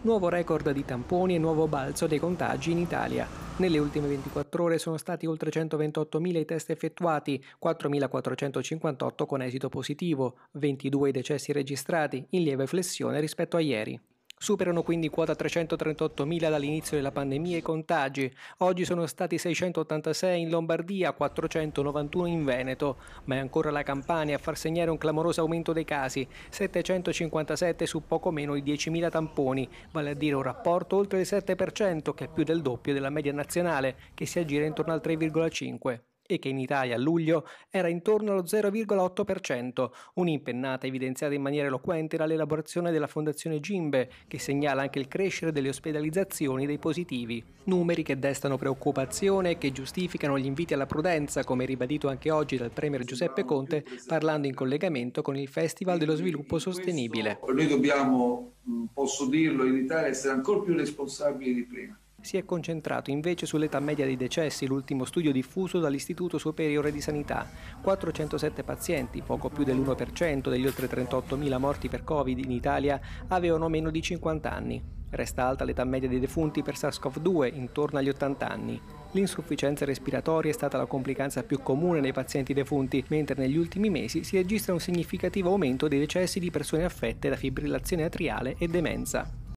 Nuovo record di tamponi e nuovo balzo dei contagi in Italia. Nelle ultime 24 ore sono stati oltre 128.000 i test effettuati, 4.458 con esito positivo, 22 i decessi registrati, in lieve flessione rispetto a ieri. Superano quindi quota 338.000 dall'inizio della pandemia i contagi. Oggi sono stati 686 in Lombardia, 491 in Veneto, ma è ancora la Campania a far segnare un clamoroso aumento dei casi, 757 su poco meno di 10.000 tamponi, vale a dire un rapporto oltre il 7%, che è più del doppio della media nazionale, che si aggira intorno al 3,5% e che in Italia a luglio era intorno allo 0,8%, un'impennata evidenziata in maniera eloquente dall'elaborazione della Fondazione Gimbe, che segnala anche il crescere delle ospedalizzazioni dei positivi. Numeri che destano preoccupazione e che giustificano gli inviti alla prudenza, come ribadito anche oggi dal Premier Giuseppe Conte, parlando in collegamento con il Festival dello Sviluppo Sostenibile. Noi dobbiamo, posso dirlo, in Italia essere ancora più responsabili di prima si è concentrato invece sull'età media dei decessi, l'ultimo studio diffuso dall'Istituto Superiore di Sanità. 407 pazienti, poco più dell'1% degli oltre 38.000 morti per Covid in Italia, avevano meno di 50 anni. Resta alta l'età media dei defunti per SARS-CoV-2, intorno agli 80 anni. L'insufficienza respiratoria è stata la complicanza più comune nei pazienti defunti, mentre negli ultimi mesi si registra un significativo aumento dei decessi di persone affette da fibrillazione atriale e demenza.